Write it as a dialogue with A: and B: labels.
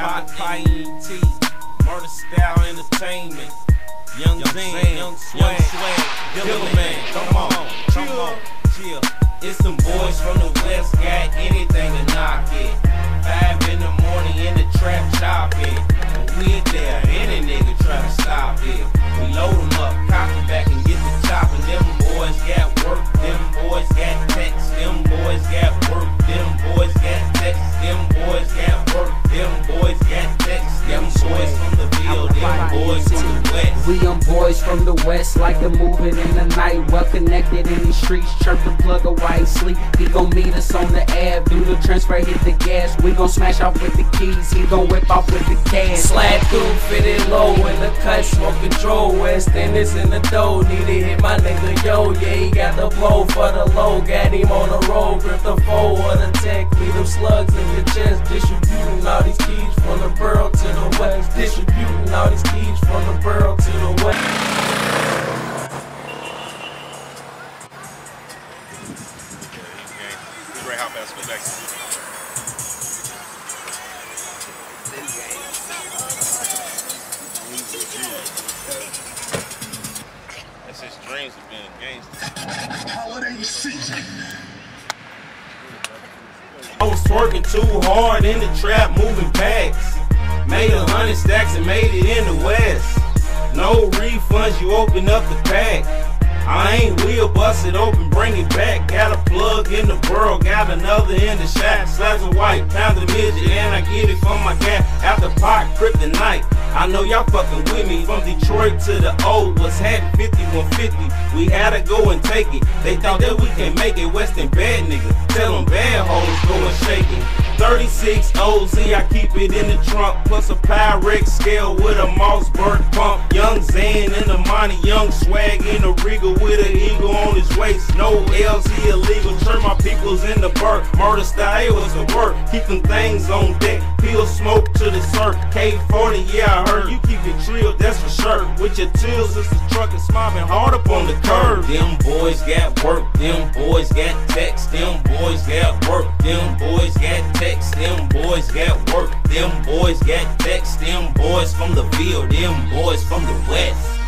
A: Apple Pie ET, Murder Style Entertainment. Young Zan, Young Swag, Dilla Man, come on, come on, chill. It's them boys from the west. We them boys from the west,
B: like the moving in the night. Well connected in the streets, chirp the plug a white sleep. He gon' meet us on the ab, do the transfer, hit the gas. We gon' smash off with the keys, he gon' whip off with the cash.
C: Slide through, fitted low in the cut, smoking Dro. West Indies in the dough, need to hit my nigga yo. Yeah, he got the blow for the low, got him on the road. Grip the foe of the tech, leave them slugs in your chest. Distributing all these keys from the borough to the west. Distributing all these keys from the borough to the west.
D: Back. Dreams of being a gangster.
E: Holiday season.
A: I was twerking too hard in the trap, moving packs. Made a hundred stacks and made it in the west. No refunds, you open up the pack. I ain't wheel busted open, bring it back. Got a plug in the world, got another in the shack. Slaps a white, pound a midget, and I get it from my gap. After pot, kryptonite. I know y'all fucking with me. From Detroit to the O, was had 5150. We had to go and take it. They thought that we can make it. Western bad nigga. Tell them bad hoes go and shake it. 36 OZ, I keep it in the trunk. Plus a Pyrex scale with a Mossberg Zan in the money, young swag in the regal with an eagle on his waist. No LZ illegal, turn my peoples in the burp. Murder style, was the work. Keep them things on deck. Peel smoke to the surf. K40, yeah, I heard you keep it trill, that's for sure. With your tills, it's the truck is mobbing hard up on the curb. Them boys got work, them boys got text, them boys got work, them boys got text, them boys got work, them boys got vexed. Them boys from the field. Them boys from the west.